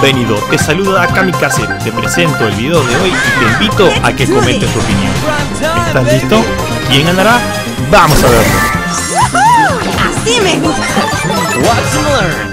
Bienvenido, te saluda Kamikaze, te presento el video de hoy y te invito a que comentes tu opinión. ¿Estás listo? ¿Quién ganará? Vamos a verlo. Así me gusta. Learn.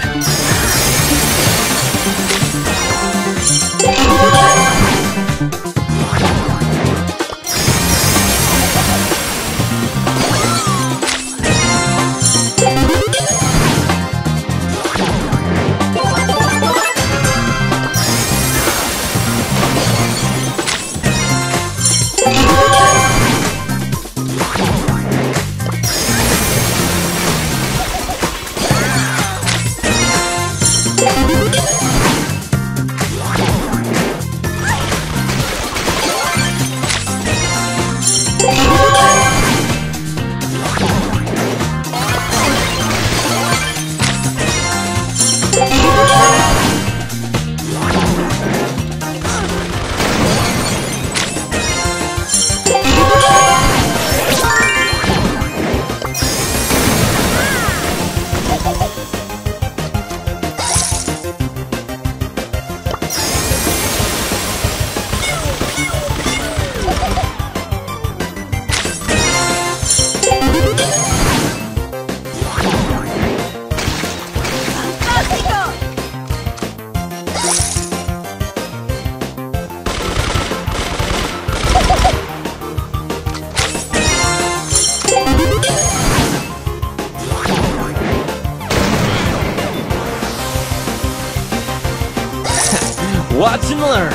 Watch and learn.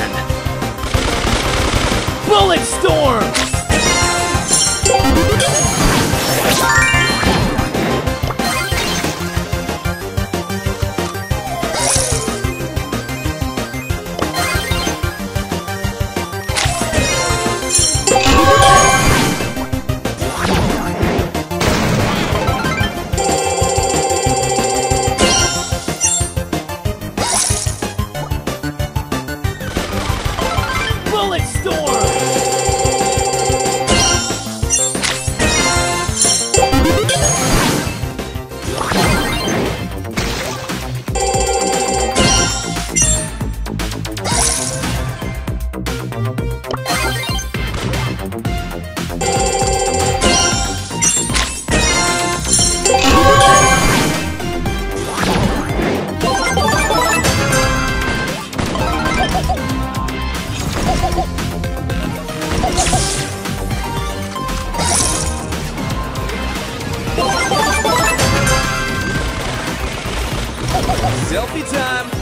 Bullet Storm! Selfie time!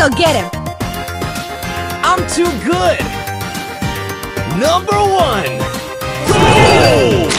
I'll get him. I'm too good. Number one. Go!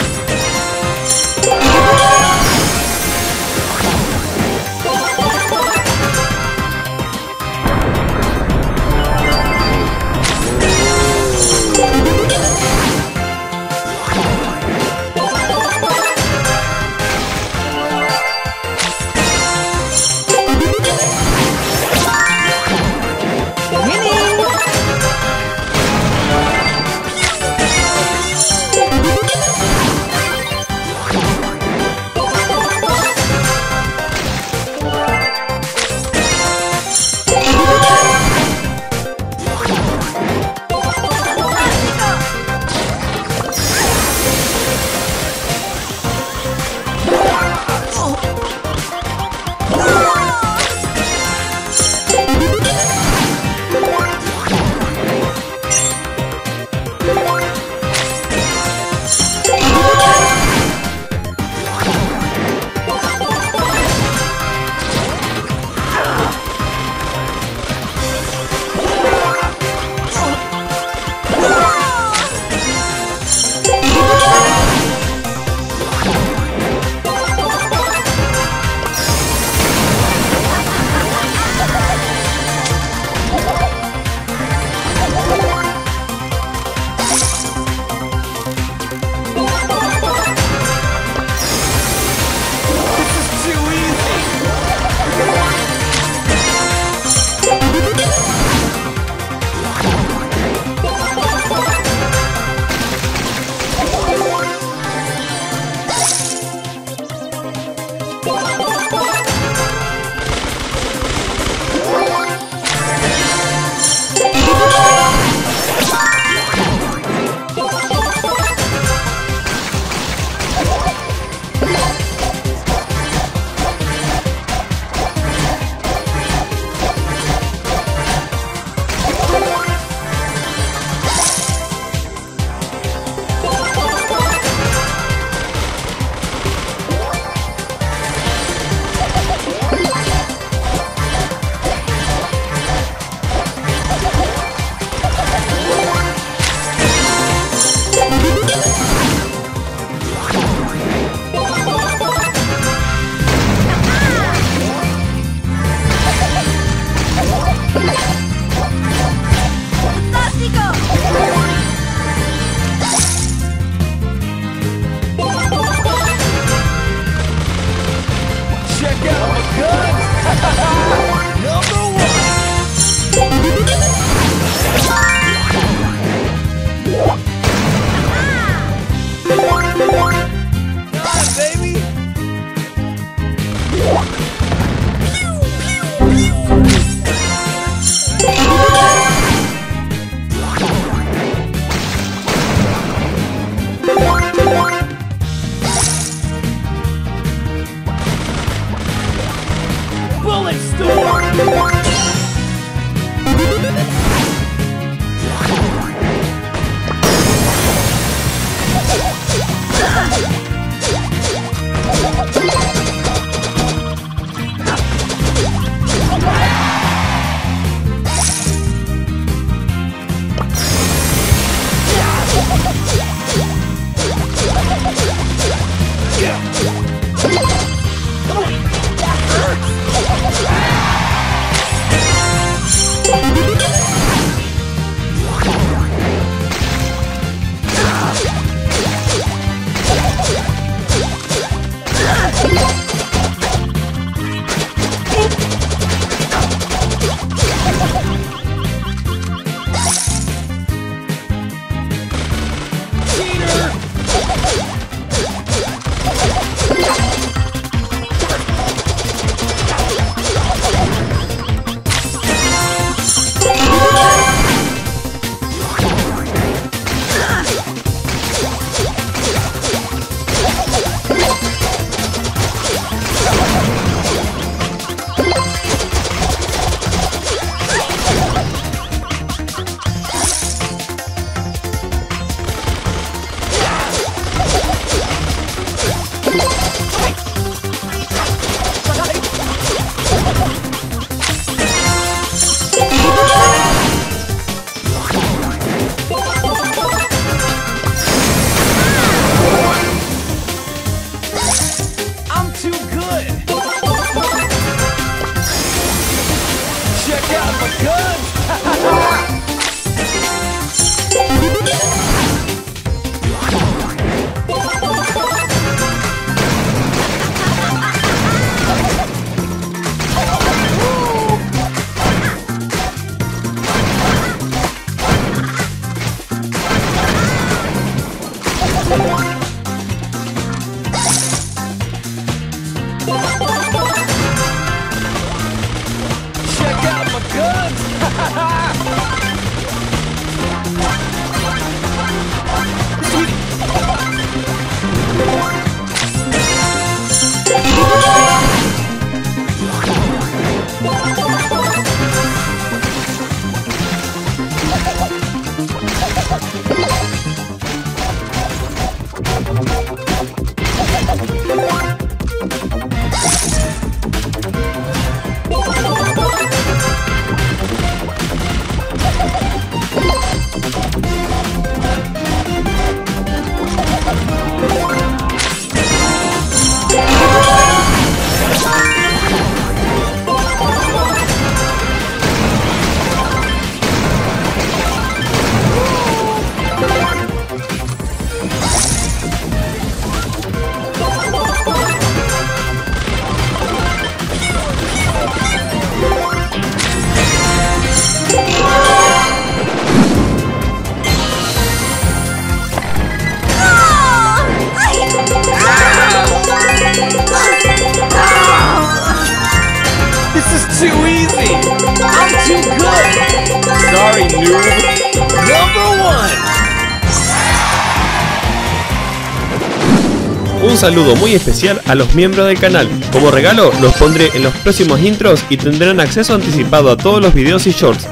Saludo muy especial a los miembros del canal. Como regalo los pondré en los próximos intros y tendrán acceso anticipado a todos los videos y shorts.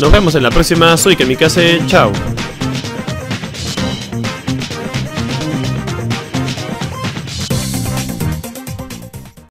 Nos vemos en la próxima, soy Kamikaze, chao.